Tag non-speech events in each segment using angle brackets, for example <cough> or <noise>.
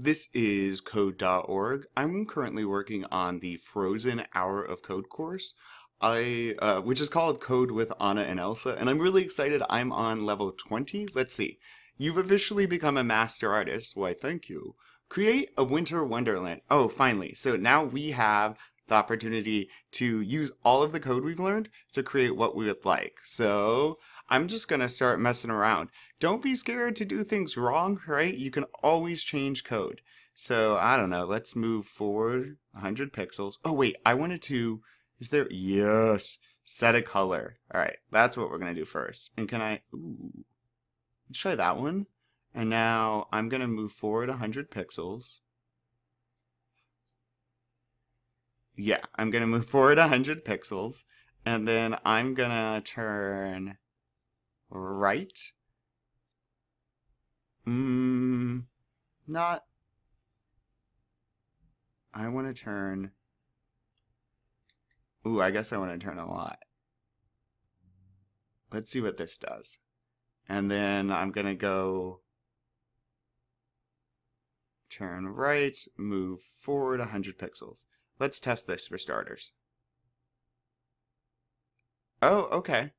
This is code.org. I'm currently working on the Frozen Hour of Code course. I uh, which is called Code with Anna and Elsa, and I'm really excited. I'm on level 20. Let's see. You've officially become a master artist. Why, thank you. Create a winter wonderland. Oh, finally. So now we have the opportunity to use all of the code we've learned to create what we would like. So I'm just going to start messing around. Don't be scared to do things wrong, right? You can always change code. So I don't know. Let's move forward 100 pixels. Oh, wait. I wanted to... Is there... Yes. Set a color. All right. That's what we're going to do first. And can I... Ooh. Let's try that one. And now I'm going to move forward 100 pixels. Yeah, I'm going to move forward 100 pixels. And then I'm going to turn right. Mmm, not. I want to turn. Ooh, I guess I want to turn a lot. Let's see what this does. And then I'm going to go turn right, move forward 100 pixels. Let's test this for starters. Oh, okay.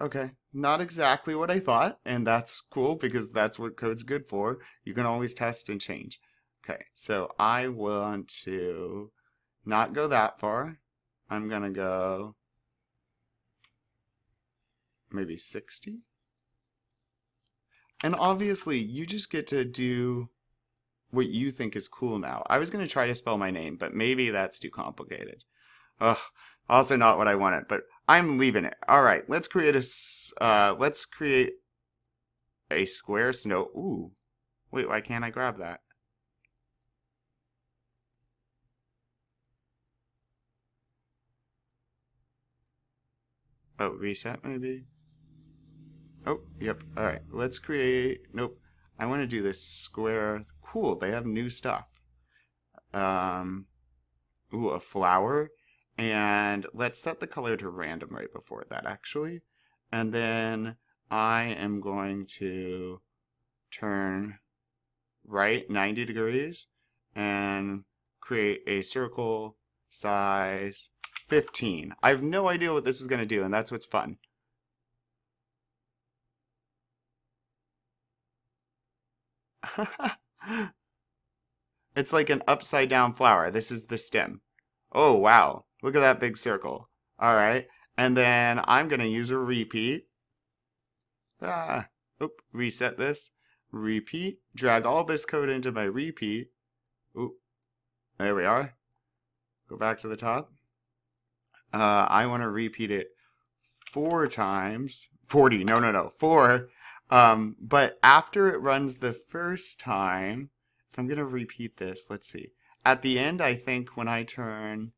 Okay, not exactly what I thought, and that's cool because that's what code's good for. You can always test and change. Okay, so I want to not go that far. I'm gonna go maybe 60. And obviously, you just get to do what you think is cool now. I was going to try to spell my name, but maybe that's too complicated. Ugh, also not what I wanted, but I'm leaving it. All right, let's create a uh, let's create a square snow. Ooh, wait, why can't I grab that? Oh, reset maybe? Oh, yep. All right, let's create. Nope. I want to do this square. Cool, they have new stuff. Um, ooh, a flower. And let's set the color to random right before that, actually. And then I am going to turn right 90 degrees and create a circle size 15. I have no idea what this is going to do, and that's what's fun. <laughs> it's like an upside down flower. This is the stem. Oh, wow. Look at that big circle. All right. And then I'm going to use a repeat. Ah, oop, reset this. Repeat. Drag all this code into my repeat. Oop. There we are. Go back to the top. Uh, I want to repeat it four times. 40. No, no, no. Four. Um, but after it runs the first time, if I'm going to repeat this, let's see. At the end, I think when I turn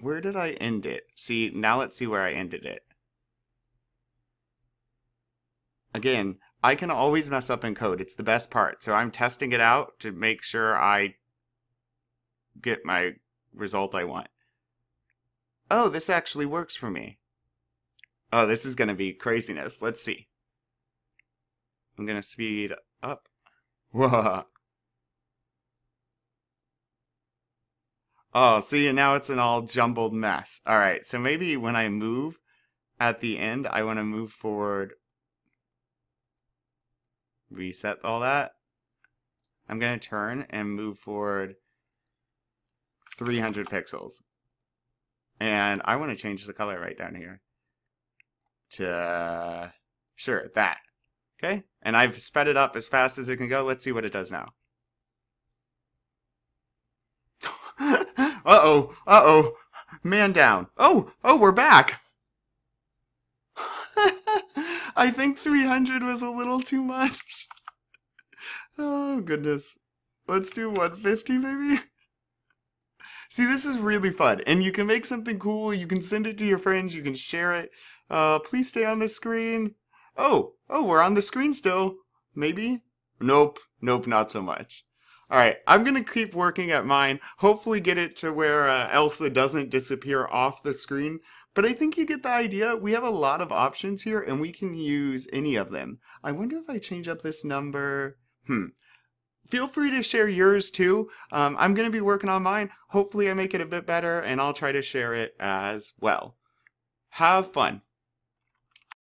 where did I end it? See, now let's see where I ended it. Again, I can always mess up in code. It's the best part. So I'm testing it out to make sure I get my result I want. Oh, this actually works for me. Oh, this is going to be craziness. Let's see. I'm going to speed up. <laughs> Whoa. Oh, see, now it's an all jumbled mess. All right, so maybe when I move at the end, I want to move forward, reset all that. I'm going to turn and move forward 300 pixels. And I want to change the color right down here to, sure, that. Okay, and I've sped it up as fast as it can go. Let's see what it does now. Uh-oh, uh-oh. Man down. Oh, oh, we're back. <laughs> I think 300 was a little too much. <laughs> oh, goodness. Let's do 150, maybe? See, this is really fun. And you can make something cool. You can send it to your friends. You can share it. Uh, please stay on the screen. Oh, oh, we're on the screen still. Maybe? Nope. Nope, not so much. All right, I'm going to keep working at mine, hopefully get it to where uh, Elsa doesn't disappear off the screen. But I think you get the idea. We have a lot of options here, and we can use any of them. I wonder if I change up this number, Hmm. Feel free to share yours too. Um, I'm going to be working on mine. Hopefully, I make it a bit better, and I'll try to share it as well. Have fun.